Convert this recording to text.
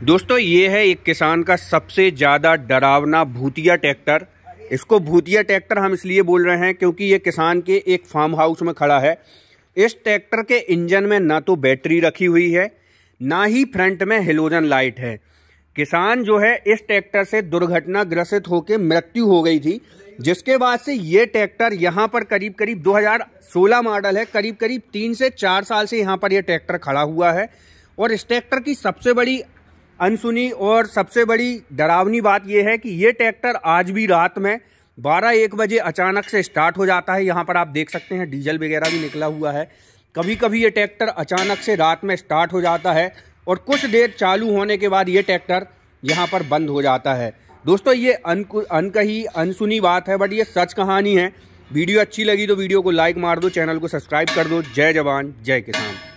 दोस्तों, ये है एक किसान का सबसे ज़्यादा डरावना भूतिया ट्रैक्टर। इसको भूतिया ट्रैक्टर हम इसलिए बोल रहे हैं क्योंकि ये किसान के एक फार्म हाउस में खड़ा है। इस ट्रैक्टर के इंजन में ना तो बैटरी रखी हुई है, ना ही फ्रंट में हेलोजन लाइट है। किसान जो है, इस ट्रैक्टर से दुर्घटना ग्रसित होकर मृत्यु हो गई थी, जिसके बाद से ये ट्रैक्टर यहाँ पर करीब करीब 2016 मॉडल है करीब करीब तीन से चार साल से यहाँ पर यह ट्रैक्टर खड़ा हुआ है। और इस ट्रैक्टर की सबसे बड़ी अनसुनी और सबसे बड़ी डरावनी बात यह है कि ये ट्रैक्टर आज भी रात में 12 एक बजे अचानक से स्टार्ट हो जाता है। यहाँ पर आप देख सकते हैं, डीजल वगैरह भी निकला हुआ है। कभी कभी ये ट्रैक्टर अचानक से रात में स्टार्ट हो जाता है और कुछ देर चालू होने के बाद ये ट्रैक्टर यहाँ पर बंद हो जाता है। दोस्तों, ये अन अनकही, अनसुनी बात है, बट ये सच कहानी है। वीडियो अच्छी लगी तो वीडियो को लाइक मार दो, चैनल को सब्सक्राइब कर दो। जय जवान, जय किसान।